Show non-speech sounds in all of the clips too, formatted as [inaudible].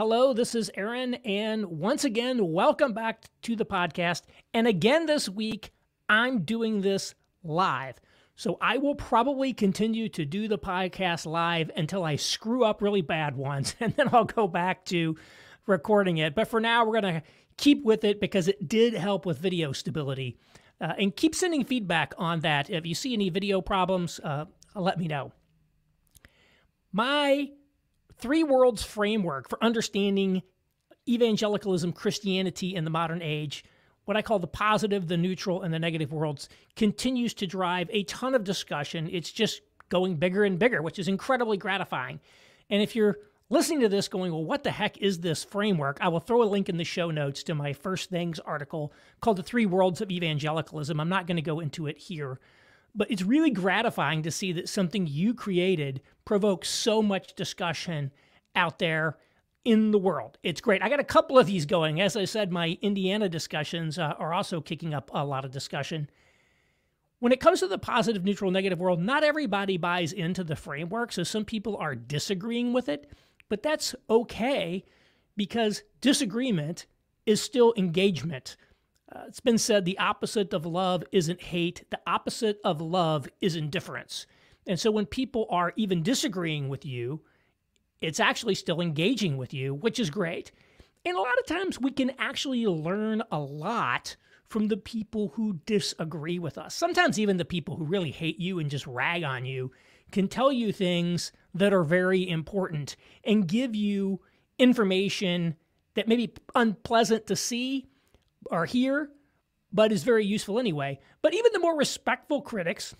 Hello, this is Aaron, and once again, welcome back to the podcast. And again, this week, I'm doing this live. So I will probably continue to do the podcast live until I screw up really bad ones, [laughs] and then I'll go back to recording it. But for now, we're going to keep with it because it did help with video stability. Uh, and keep sending feedback on that. If you see any video problems, uh, let me know. My three worlds framework for understanding evangelicalism, Christianity in the modern age, what I call the positive, the neutral, and the negative worlds, continues to drive a ton of discussion. It's just going bigger and bigger, which is incredibly gratifying. And if you're listening to this going, well, what the heck is this framework? I will throw a link in the show notes to my First Things article called The Three Worlds of Evangelicalism. I'm not going to go into it here, but it's really gratifying to see that something you created provokes so much discussion out there in the world. It's great. I got a couple of these going. As I said, my Indiana discussions uh, are also kicking up a lot of discussion. When it comes to the positive, neutral, negative world, not everybody buys into the framework. So some people are disagreeing with it, but that's okay because disagreement is still engagement. Uh, it's been said the opposite of love isn't hate, the opposite of love is indifference. And so when people are even disagreeing with you, it's actually still engaging with you, which is great. And a lot of times we can actually learn a lot from the people who disagree with us. Sometimes even the people who really hate you and just rag on you can tell you things that are very important and give you information that may be unpleasant to see or here, but is very useful anyway. But even the more respectful critics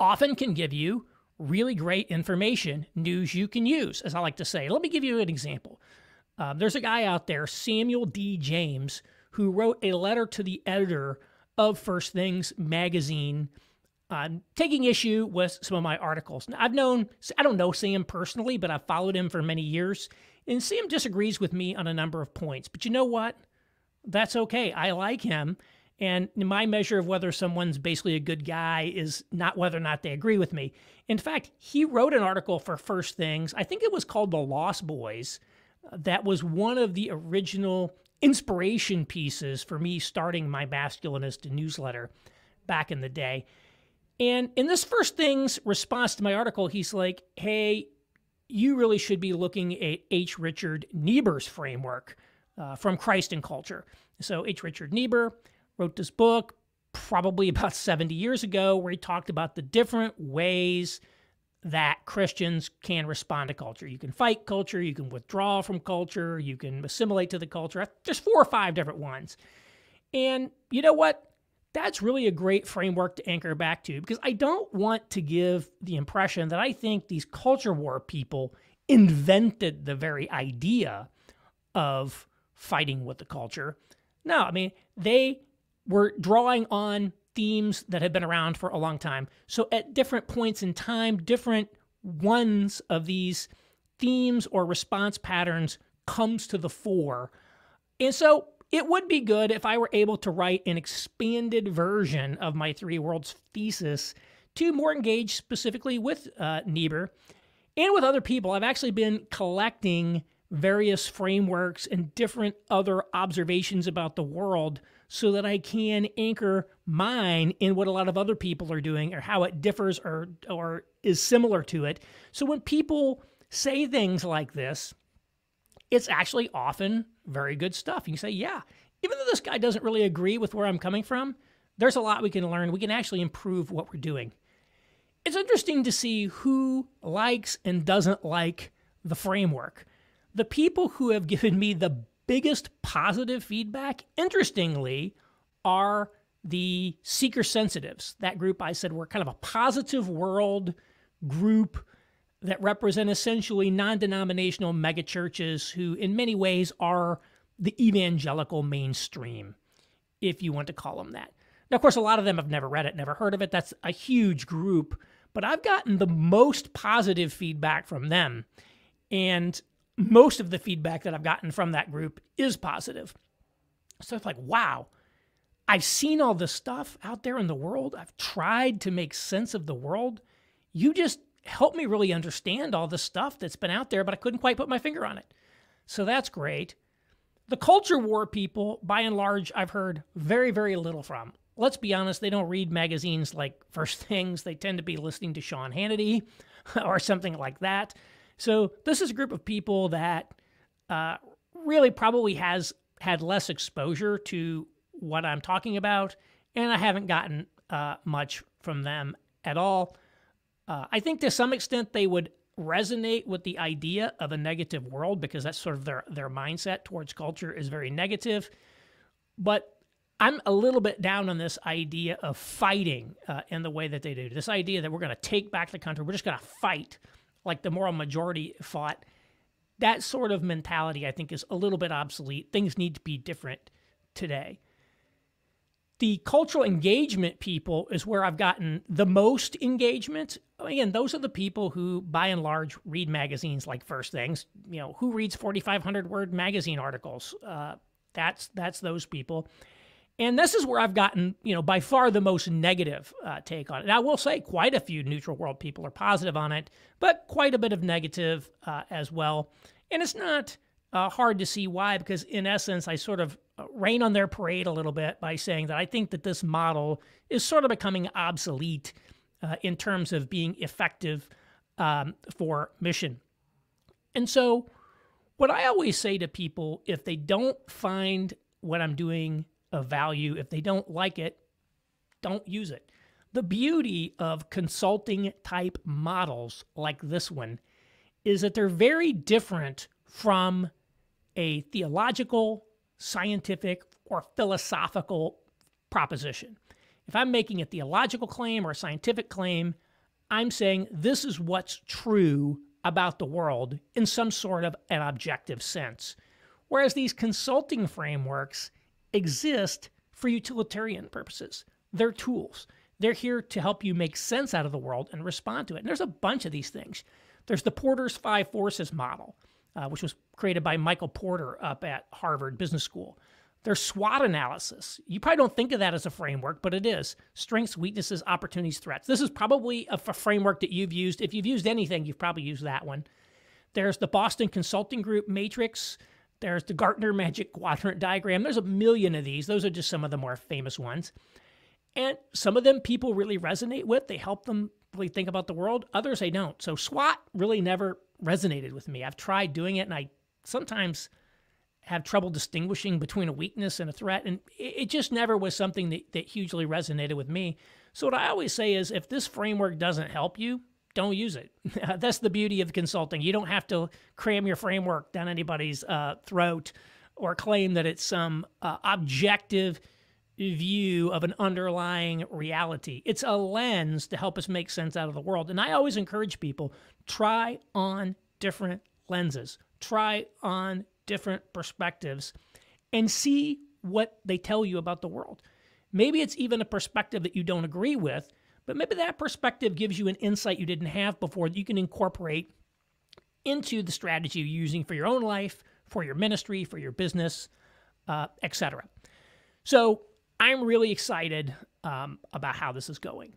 often can give you really great information, news you can use, as I like to say. Let me give you an example. Uh, there's a guy out there, Samuel D. James, who wrote a letter to the editor of First Things magazine, uh, taking issue with some of my articles. Now, I've known, I don't know Sam personally, but I've followed him for many years. And Sam disagrees with me on a number of points. But you know what? That's okay. I like him. And my measure of whether someone's basically a good guy is not whether or not they agree with me. In fact, he wrote an article for First Things. I think it was called The Lost Boys. Uh, that was one of the original inspiration pieces for me starting my masculinist newsletter back in the day. And in this First Things response to my article, he's like, hey, you really should be looking at H. Richard Niebuhr's framework uh, from Christ and Culture. So, H. Richard Niebuhr wrote this book probably [laughs] about 70 years ago where he talked about the different ways that Christians can respond to culture. You can fight culture, you can withdraw from culture, you can assimilate to the culture. There's four or five different ones. And you know what? That's really a great framework to anchor back to because I don't want to give the impression that I think these culture war people invented the very idea of fighting with the culture. No, I mean, they were drawing on themes that have been around for a long time. So at different points in time, different ones of these themes or response patterns comes to the fore. And so it would be good if I were able to write an expanded version of my three worlds thesis to more engage specifically with uh, Niebuhr and with other people. I've actually been collecting various frameworks and different other observations about the world so that I can anchor mine in what a lot of other people are doing or how it differs or or is similar to it. So when people say things like this, it's actually often very good stuff. You can say, yeah, even though this guy doesn't really agree with where I'm coming from, there's a lot we can learn. We can actually improve what we're doing. It's interesting to see who likes and doesn't like the framework. The people who have given me the biggest positive feedback, interestingly, are the seeker sensitives. That group I said were kind of a positive world group that represent essentially non denominational megachurches who, in many ways, are the evangelical mainstream, if you want to call them that. Now, of course, a lot of them have never read it, never heard of it. That's a huge group, but I've gotten the most positive feedback from them. And most of the feedback that I've gotten from that group is positive. So it's like, wow, I've seen all this stuff out there in the world. I've tried to make sense of the world. You just helped me really understand all the stuff that's been out there, but I couldn't quite put my finger on it. So that's great. The culture war people, by and large, I've heard very, very little from. Let's be honest, they don't read magazines like First [laughs] Things. They tend to be listening to Sean Hannity [laughs] or something like that. So this is a group of people that uh, really probably has had less exposure to what I'm talking about, and I haven't gotten uh, much from them at all. Uh, I think to some extent they would resonate with the idea of a negative world because that's sort of their their mindset towards culture is very negative. But I'm a little bit down on this idea of fighting uh, in the way that they do. This idea that we're going to take back the country, we're just going to fight like the moral majority fought. That sort of mentality, I think, is a little bit obsolete. Things need to be different today. The cultural engagement people is where I've gotten the most engagement. Again, those are the people who, by and large, read magazines like First Things. You know, who reads 4,500 word magazine articles? Uh, that's that's those people. And this is where I've gotten, you know, by far the most negative uh, take on it. Now, I will say quite a few neutral world people are positive on it, but quite a bit of negative uh, as well. And it's not uh, hard to see why, because in essence, I sort of uh, rain on their parade a little bit by saying that I think that this model is sort of becoming obsolete uh, in terms of being effective um, for mission. And so, what I always say to people, if they don't find what I'm doing of value, if they don't like it, don't use it. The beauty of consulting type models like this one is that they're very different from a theological, scientific, or philosophical proposition. If I'm making a theological claim or a scientific claim, I'm saying this is what's true about the world in some sort of an objective sense. Whereas these consulting frameworks exist for utilitarian purposes. They're tools. They're here to help you make sense out of the world and respond to it. And there's a bunch of these things. There's the Porter's Five Forces model, uh, which was created by Michael Porter up at Harvard Business School. There's SWOT analysis. You probably don't think of that as a framework, but it is strengths, weaknesses, opportunities, threats. This is probably a, a framework that you've used. If you've used anything, you've probably used that one. There's the Boston Consulting Group matrix. There's the Gartner Magic Quadrant diagram. There's a million of these. Those are just some of the more famous ones. And some of them people really resonate with. They help them really think about the world. Others they don't. So SWOT really never resonated with me. I've tried doing it and I sometimes have trouble distinguishing between a weakness and a threat. And it just never was something that, that hugely resonated with me. So what I always say is if this framework doesn't help you, don't use it. [laughs] That's the beauty of consulting. You don't have to cram your framework down anybody's uh, throat or claim that it's some uh, objective view of an underlying reality. It's a lens to help us make sense out of the world. And I always encourage people try on different lenses, try on different perspectives, and see what they tell you about the world. Maybe it's even a perspective that you don't agree with, but maybe that perspective gives you an insight you didn't have before that you can incorporate into the strategy you're using for your own life, for your ministry, for your business, uh, etc. So I'm really excited um, about how this is going.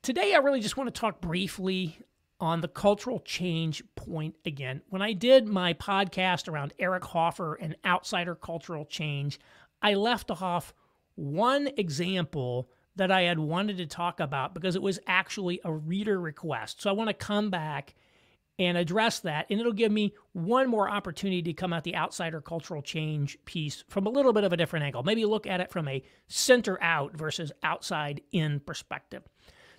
Today, I really just want to talk briefly on the cultural change point again. When I did my podcast around Eric Hoffer and outsider cultural change, I left off one example that I had wanted to talk about because it was actually a reader request. So I want to come back and address that. And it'll give me one more opportunity to come at the outsider cultural change piece from a little bit of a different angle. Maybe look at it from a center out versus outside in perspective.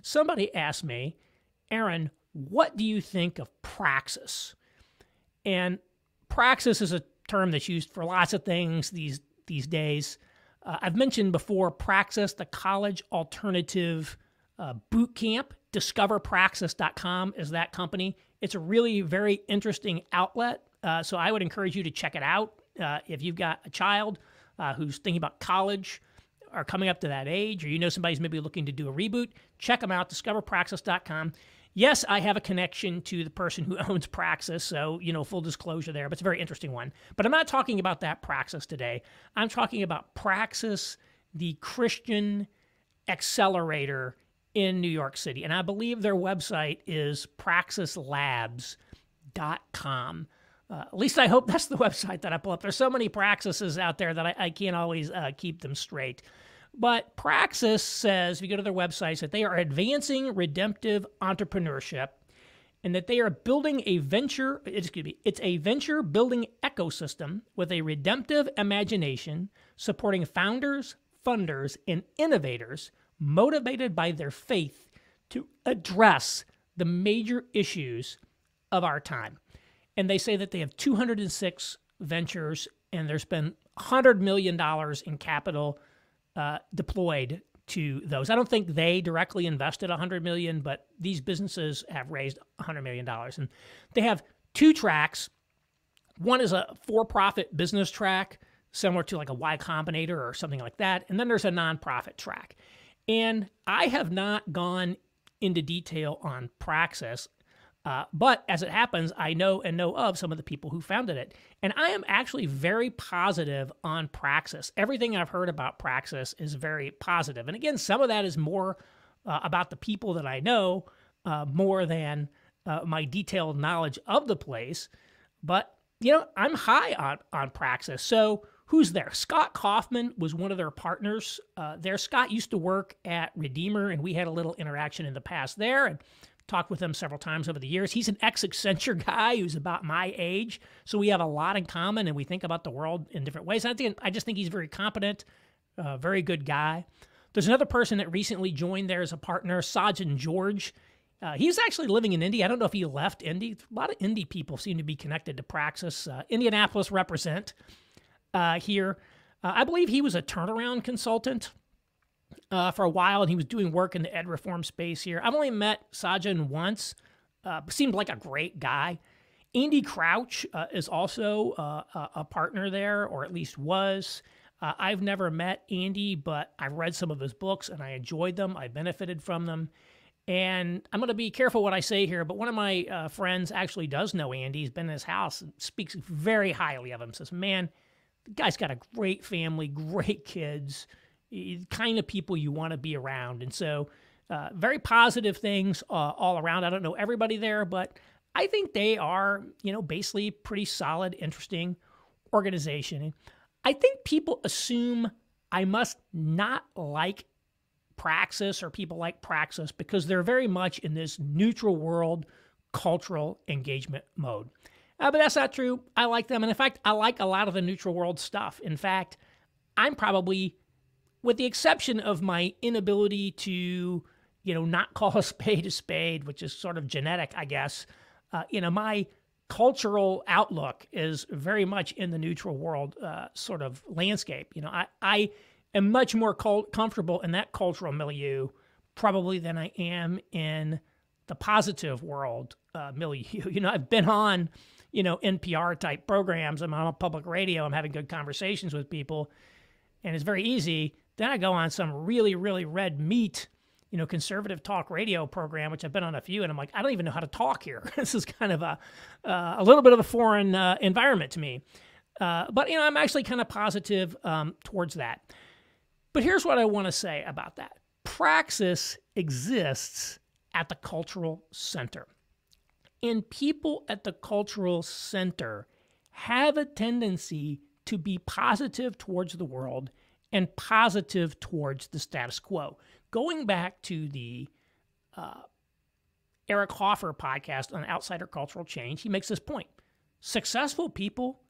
Somebody asked me, Aaron, what do you think of praxis? And praxis is a term that's used for lots of things these these days. Uh, I've mentioned before Praxis, the college alternative uh, boot camp. DiscoverPraxis.com is that company. It's a really very interesting outlet. Uh, so I would encourage you to check it out. Uh, if you've got a child uh, who's thinking about college or coming up to that age, or you know somebody's maybe looking to do a reboot, check them out. DiscoverPraxis.com. Yes, I have a connection to the person who [laughs] owns Praxis, so, you know, full disclosure there, but it's a very interesting one. But I'm not talking about that Praxis today. I'm talking about Praxis, the Christian accelerator in New York City. And I believe their website is praxislabs.com. Uh, at least I hope [laughs] that's the website that I pull up. There's so many Praxises out there that I, I can't always uh, keep them straight. But Praxis says, if you go to their websites, that they are advancing redemptive entrepreneurship and that they are building a venture, excuse me, it's a venture building ecosystem with a redemptive imagination supporting founders, funders, and innovators motivated by their faith to address the major issues of our time. And they say that they have 206 ventures and there's been $100 million in capital uh, deployed to those. I don't think they directly invested 100 million, but these businesses have raised 100 million dollars, and they have two tracks. One is a for-profit business track, similar to like a Y Combinator or something like that, and then there's a nonprofit track. And I have not gone into detail on Praxis. Uh, but as it happens, I know and know of some of the people who founded it. And I am actually very positive on Praxis. Everything I've heard about Praxis is very positive. And again, some of that is more uh, about the people that I know uh, more than uh, my detailed knowledge of the place. But, you know, I'm high on, on Praxis. So who's there? Scott Kaufman was one of their partners uh, there. Scott used to work at Redeemer, and we had a little interaction in the past there. And talked with him several times over the years. He's an ex Accenture guy who's about my age, so we have a lot in common, and we think about the world in different ways. I think I just think he's very competent, uh, very good guy. There's another person that recently joined there as a partner, Sajjan George. Uh, he's actually living in Indy. I don't know if he left Indy. A lot of Indy people seem to be connected to Praxis. Uh, Indianapolis represent uh, here. Uh, I believe he was a turnaround consultant uh, for a while, and he was doing work in the ed reform space here. I've only met Sajjan once. Uh, seemed like a great guy. Andy Crouch uh, is also uh, a partner there, or at least was. Uh, I've never met Andy, but I've read some of his books and I enjoyed them. I benefited from them. And I'm going to be careful what I say here, but one of my uh, friends actually does know Andy. He's been in his house and speaks very highly of him. Says, man, the guy's got a great family, great kids kind of people you want to be around. And so, uh, very positive things uh, all around. I don't know everybody there, but I think they are, you know, basically pretty solid, interesting organization. I think people assume I must not like Praxis or people like Praxis because they're very much in this neutral world cultural engagement mode. Uh, but that's not true. I like them. And in fact, I like a lot of the neutral world stuff. In fact, I'm probably with the exception of my inability to, you know, not [laughs] call a spade a spade, which is sort of genetic, I guess. Uh, you know, my cultural outlook is very much in the neutral world uh, sort of landscape. You know, I, I am much more comfortable in that cultural milieu probably than I am in the positive world uh, [laughs] milieu. You know, I've been on, you know, NPR type programs. I'm on public radio. I'm having good conversations with people. And it's very easy then I go on some really, really red meat, you know, conservative talk radio program, which I've been on a few, and I'm like, I don't even know how to talk here. [laughs] this is kind of a uh, a little bit of a foreign uh, environment to me. Uh, but you know, I'm actually kind of positive um, towards that. But here's what I want to say about that: Praxis exists at the cultural center, and people at the cultural center have a tendency to be positive towards the world and positive towards the status quo. Going back to the uh, Eric Hoffer podcast on outsider cultural change, he makes this point. Successful people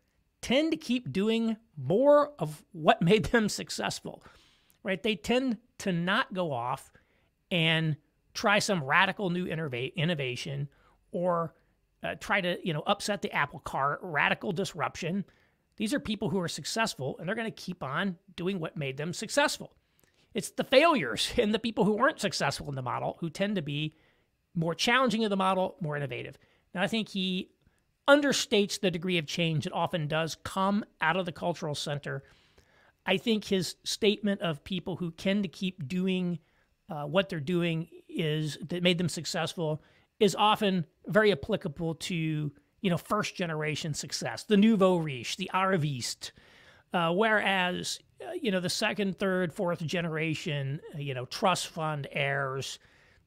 tend to keep doing more of what [laughs] made them successful, right? They tend to not go off and try some radical new innovation or uh, try to, you know, upset the apple cart, radical disruption these are people who are successful and they're going to keep on doing what made them successful. It's the failures [laughs] and the people who weren't successful in the model who tend to be more challenging in the model, more innovative. Now, I think he understates the degree of change that often does come out of the cultural center. I think his statement of people who tend to keep doing uh, what they're doing is that made them successful is often very applicable to you know, first generation success, the nouveau riche, the arriviste. Uh, whereas, uh, you know, the second, third, fourth generation, uh, you know, trust fund heirs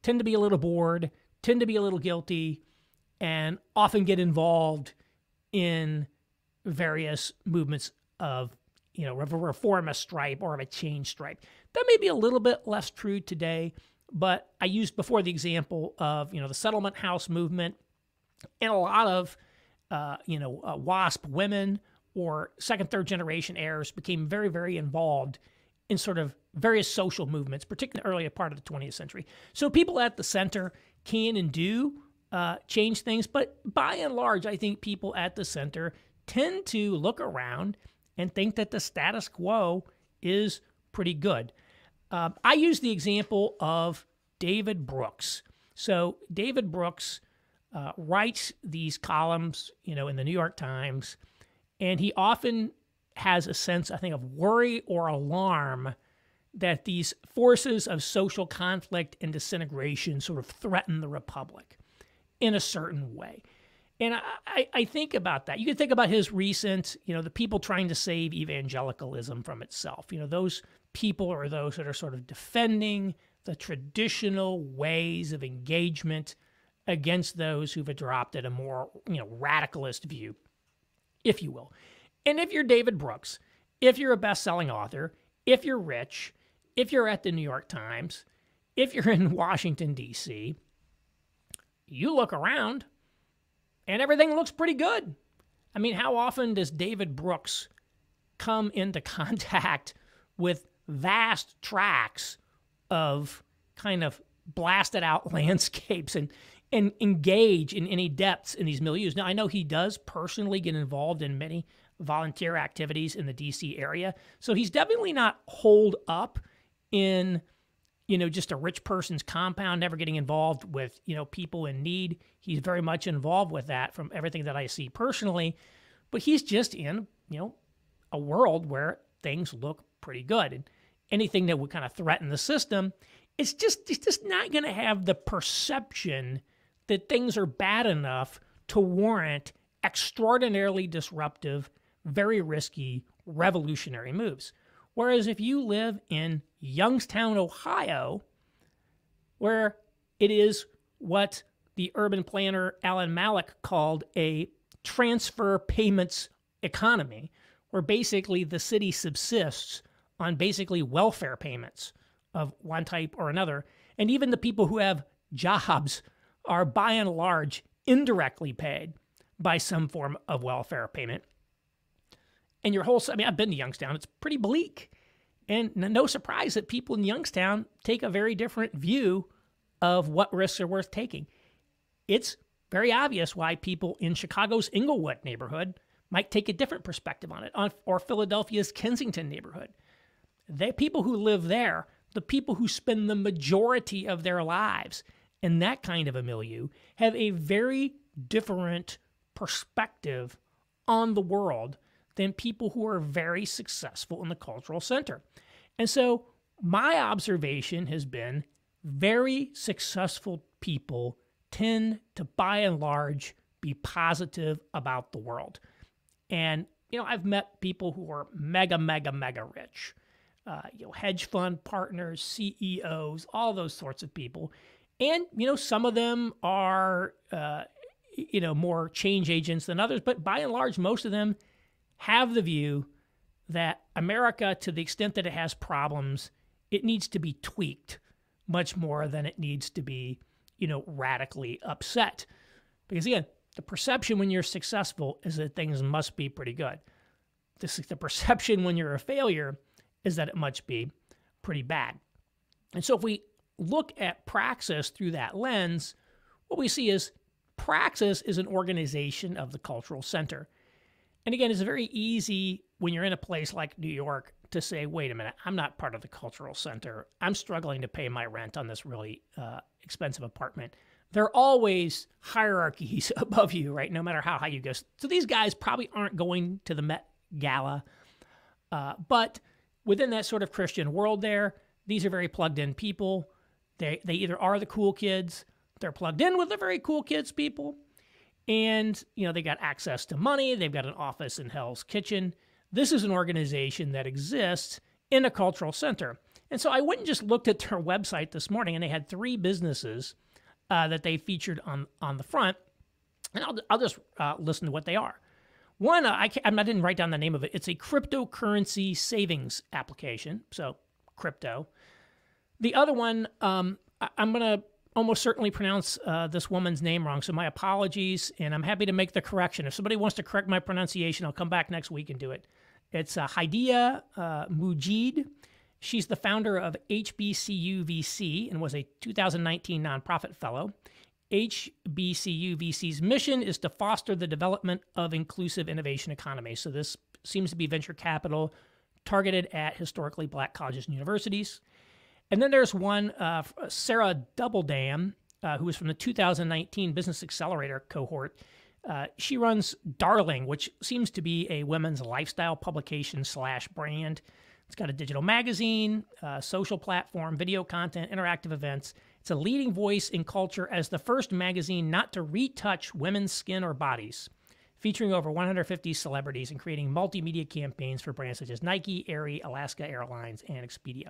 tend to be a little bored, tend to be a little guilty, and often get involved in various movements of, you know, of a reformist stripe or of a change stripe. That may be a little bit less true today, but I used before the example of, you know, the settlement house movement and a lot of, uh, you know, uh, WASP women or second, third generation heirs became very, very involved in sort of various social movements, particularly the earlier part of the 20th century. So people at the center can and do uh, change things, but by and large, I think people at the center tend to look around and think that the status quo is pretty good. Uh, I use the example of David Brooks. So David Brooks uh, writes these columns, you know, in the New York Times, and he often has a sense, I think, of worry or alarm that these forces of social conflict and disintegration sort of threaten the republic in a certain way. And I, I think about that. You can think about his recent, you know, the people trying to save evangelicalism from itself. You know, those people are those that are sort of defending the traditional ways of engagement against those who've adopted a more, you know, radicalist view, if you will. And if you're David Brooks, if you're a best-selling author, if you're rich, if you're at the New York Times, if you're in [laughs] Washington D.C., you look around and everything looks pretty good. I mean, how often does David Brooks come into [laughs] contact with vast tracts of kind of blasted out [laughs] landscapes and and engage in any depths in these milieus. Now, I know he does personally get involved in many volunteer activities in the DC area, so he's definitely not holed up in you know just a rich person's compound, never getting involved with you know people in need. He's very much involved with that from everything that I see personally, but he's just in you know a world where things look pretty good and anything that would kind of threaten the system it's just it's just not going to have the perception that things are bad enough to warrant extraordinarily disruptive, very risky, revolutionary moves. Whereas if you live in Youngstown, Ohio, where it is what the urban planner Alan Mallach called a transfer payments economy, where basically the city subsists on basically welfare payments of one type or another. And even the people who have jobs are by and large indirectly paid by some form of welfare payment. And your whole, I mean, I've been to Youngstown, it's pretty bleak. And no surprise that people in Youngstown take a very different view of what risks are worth taking. It's very obvious why people in Chicago's Englewood neighborhood might take a different perspective on it, or Philadelphia's Kensington neighborhood. The people who live there, the people who spend the majority of their lives in that kind of a milieu, have a very different perspective on the world than people who are very successful in the cultural center. And so my observation has been very successful people tend to, by and large, be positive about the world. And, you know, I've met people who are mega, mega, mega rich, uh, you know, hedge fund partners, CEOs, all those sorts of people. And, you know, some of them are, uh, you know, more change agents than others, but by and large, most of them have the view that America, to the extent that it has problems, it needs to be tweaked much more than it needs to be, you know, radically upset. Because again, the perception when you're successful is that things must be pretty good. The, the perception when you're a failure is that it must be pretty bad. And so if we look at Praxis through that lens, what we see is Praxis is an organization of the cultural center. And again, it's very easy when you're in a place like New York to say, wait a minute, I'm not part of the cultural center. I'm struggling to pay my rent on this really uh, expensive apartment. There are always hierarchies [laughs] above you, right? No matter how high you go. So these guys probably aren't going to the Met Gala. Uh, but within that sort of Christian world, there, these are very plugged in people. They, they either are the cool kids, they're plugged in with the very cool kids people, and you know they got access to money they've got an office in hell's kitchen this is an organization that exists in a cultural center and so i went and just looked at their [laughs] website this morning and they had three businesses uh, that they featured on on the front and i'll, I'll just uh, listen to what they are One, I, I didn't write down the name of it. It's a cryptocurrency savings application. So, crypto. The other one, um, I, am going to almost certainly pronounce uh, this woman's name wrong. So, my apologies, and I'm happy to make the correction. If somebody wants to correct my pronunciation, I'll come back next week and do it. It's uh, Hadiyah uh, Mujhid. She's the founder of HBCUVC and was a 2019 nonprofit fellow. HBCUVC's mission is to foster the development of inclusive innovation economies. So this seems to be venture capital targeted at historically black colleges and universities. And then there's one, uh, Sarah Dubbeldam, uh, who is from the 2019 Business Accelerator cohort. Uh, she runs Darling, which seems to be a women's lifestyle publication slash brand. It's got a digital magazine, uh, social platform, video content, interactive events. It's a leading voice in culture as the first magazine not to retouch women's skin or bodies, featuring over 150 celebrities and creating multimedia campaigns for brands such as Nike, Aerie, Alaska Airlines, and Expedia.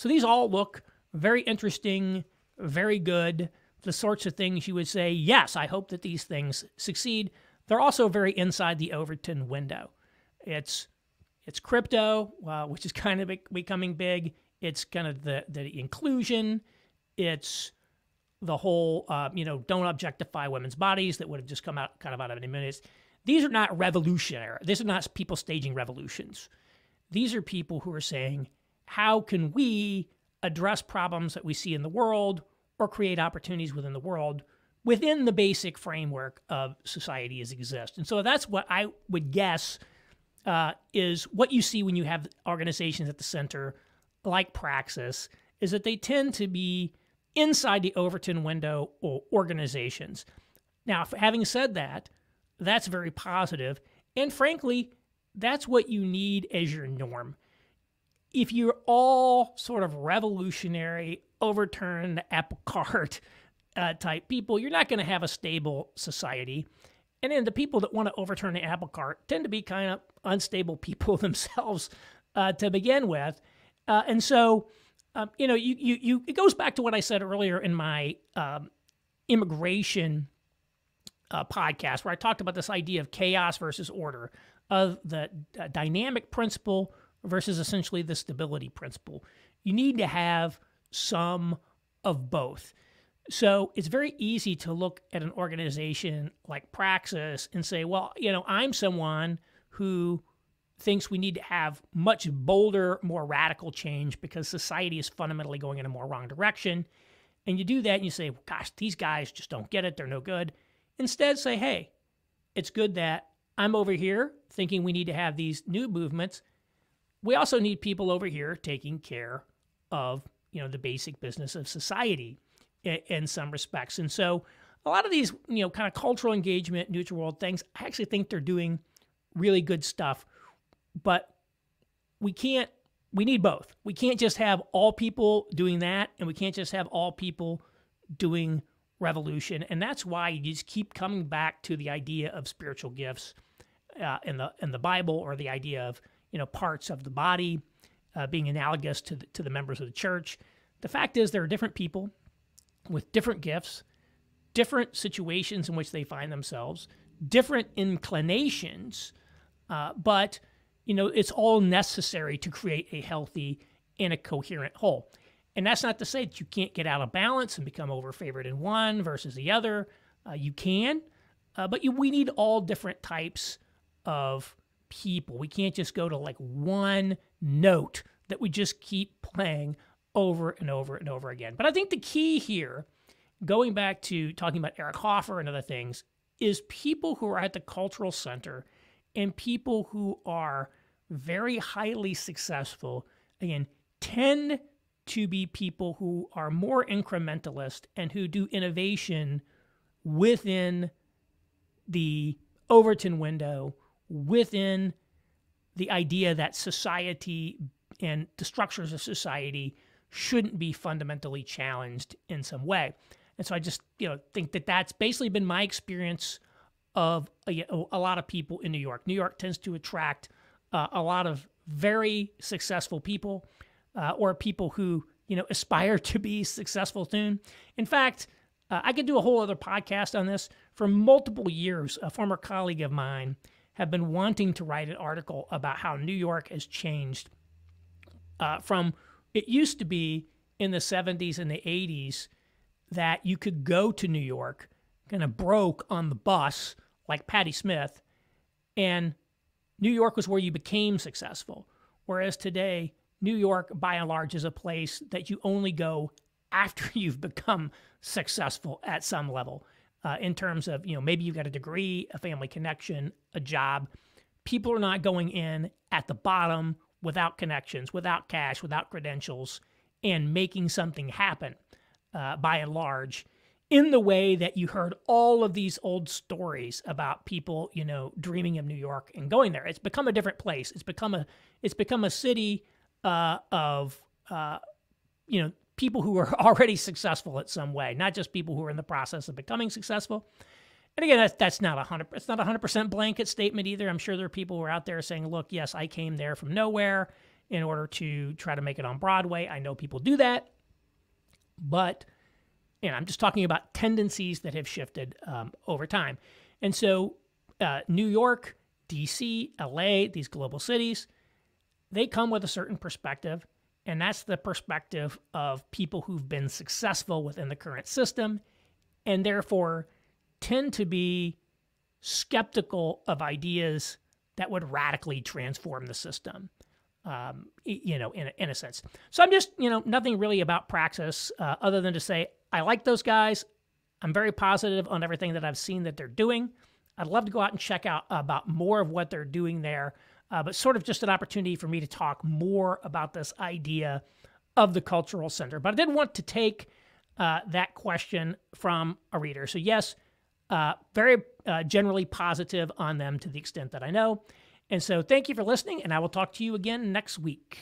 So these all look very interesting, very good, the sorts of things you would say, yes, I hope that these things succeed. They're also very inside the Overton window. It's it's crypto, uh, which is [laughs] kind of becoming big. It's kind of the the inclusion. It's the whole, uh, you know, don't objectify women's bodies that would have just come out kind of out of any minutes. These are not revolutionary. These are not people staging revolutions. These are people who are saying, how can we address problems that we see in the world or create opportunities within the world within the basic framework of society as exists? And so that's what I would guess uh, is what you see when you have organizations at the center like Praxis is that they tend to be inside the Overton window or organizations. Now, having said that, that's very positive, and frankly, that's what you need as your norm. If you're all sort of revolutionary, overturn the apple cart [laughs] uh, type people, you're not going to have a stable society. And then the people that want to overturn the apple cart tend to be kind of unstable [laughs] people themselves uh, to begin with. Uh, and so, um, you know, you, you, you, it goes back to what I said earlier in my um, immigration uh, podcast, where I talked about this idea of chaos versus order, of the uh, dynamic principle versus essentially the stability principle. You need to have some of both. So it's very easy to look at an organization like Praxis and say, well, you know, I'm someone who thinks we need to have much bolder, more radical change because society is fundamentally going in a more wrong direction. And you do that and you say, gosh, these guys just don't get it. They're no good. Instead, say, hey, it's good that I'm over here thinking we need to have these new movements. We also need people over here taking care of, you know, the basic business of society in, in some respects. And so a lot of these, you know, kind of cultural engagement, neutral world things, I actually think they're doing really good stuff but we can't we need both. We can't just have all people doing that and we can't just have all people doing revolution. And that's why you just keep coming back to the idea of spiritual gifts uh, in the in the Bible or the idea of, you know, parts of the body uh, being analogous to the, to the members of the church. The fact is there are different people with different gifts, different situations in which they find themselves, different inclinations, uh, but you know, it's all necessary to create a healthy and a coherent whole. And that's not to say that you can't get out of balance and become over favored in one versus the other. Uh, you can, uh, but you, we need all different types of people. We can't just go to like one note that we just keep playing over and over and over again. But I think the key here, going back to talking about Eric Hoffer and other things, is people who are at the cultural center and people who are very highly successful, again, tend to be people who are more incrementalist and who do innovation within the Overton window, within the idea that society and the structures of society shouldn't be fundamentally challenged in some way. And so I just, you know, think that that's basically been my experience of a, a lot of people in New York. New York tends to attract uh, a lot of very successful people uh, or people who you know aspire to be successful soon. In fact, uh, I could do a whole other podcast on this. for multiple years, a former colleague of mine have been wanting to write an article about how New York has changed uh, from it used to be in the 70s and the 80s that you could go to New York kind of broke on the bus like Patti Smith and New York was where you became successful. Whereas today New York by and large is a place that you only go after [laughs] you've become successful at some level uh, in terms of you know maybe you've got a degree a family connection a job people are not going in at the bottom without connections, without cash, without credentials, and making something happen uh, by and large in the way that you heard all of these old stories about people, you know, dreaming of New York and going there. It's become a different place. It's become a it's become a city uh, of uh, you know people who are [laughs] already successful at some way, not just people who are in the process of becoming successful. And again, that's that's not a hundred. It's not a hundred percent blanket statement either. I'm sure there are people who are out there saying, "Look, yes, I came there from nowhere in order to try to make it on Broadway." I know people do that, but know, I'm just talking about tendencies that have shifted um, over time. And so, uh, New York, D.C., L.A., these global cities, they come with a certain perspective, and that's the perspective of people who've been successful within the current system, and therefore tend to be skeptical of ideas that would radically transform the system. Um, you know, in a, in a sense. So I'm just, you know, nothing really about Praxis uh, other than to say I like those guys. I'm very positive on everything that I've seen that they're doing. I'd love to go out and check out about more of what they're doing there, uh, but sort of just an opportunity for me to talk more about this idea of the cultural center. But I did want to take uh, that question from a reader. So yes, uh, very uh, generally positive on them to the extent that I know. And so thank you for listening, and I will talk to you again next week.